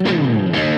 Mm.